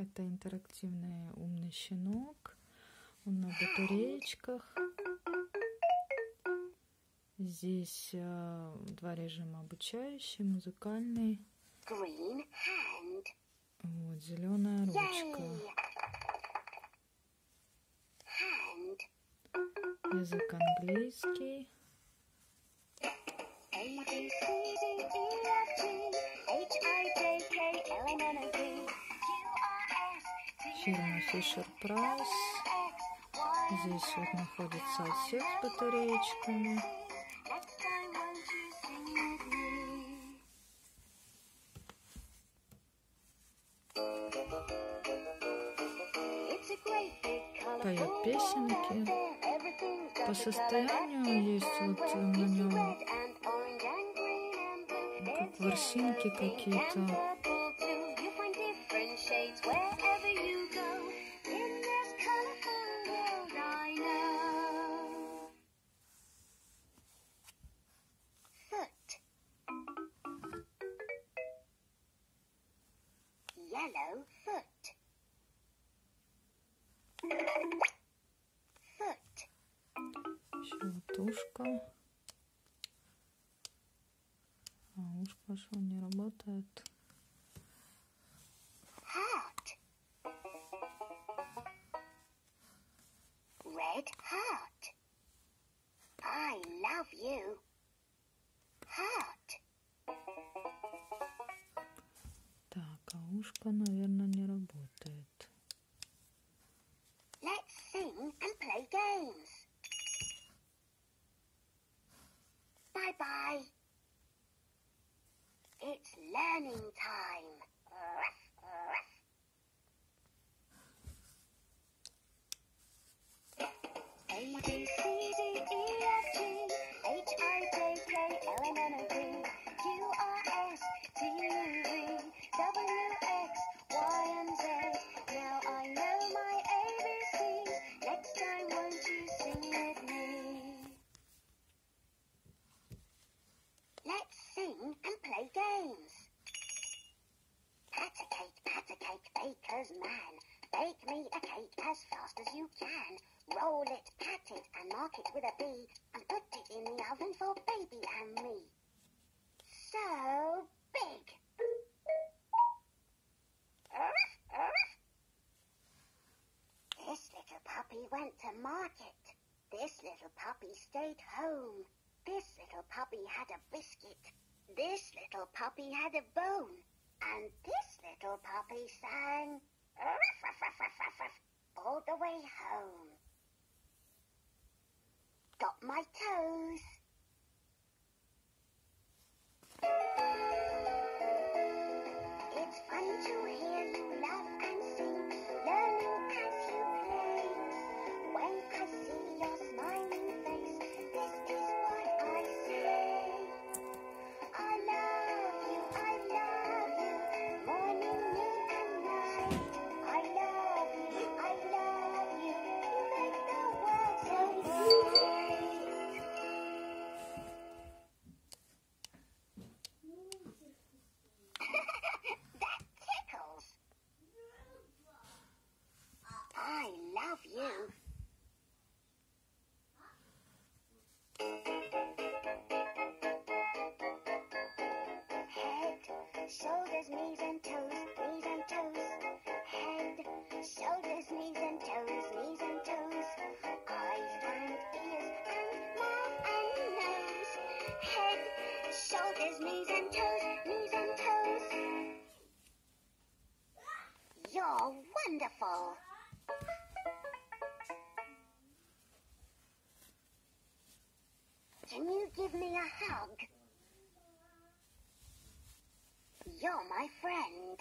Это интерактивный умный щенок. Он на батареечках. Здесь э, два режима обучающий, музыкальный. Вот, зеленая ручка. Язык английский. Фирма Fisher Price. Здесь вот находится отсек с батареечками. Поет песенки. По состоянию есть вот на нем как ворсинки какие-то. Yellow foot. Foot. Ушко. А ушко что не работает? Heart. Red heart. I love you. Так, а ушко, наверное, baker's man. Bake me a cake as fast as you can. Roll it, pat it, and mark it with a B. And put it in the oven for baby and me. So big. This little puppy went to market. This little puppy stayed home. This little puppy had a biscuit. This little puppy had a bone. And this little puppy sang ruff, ruff, ruff, ruff, ruff, ruff, all the way home. Got my toes. fall. Can you give me a hug? You're my friend.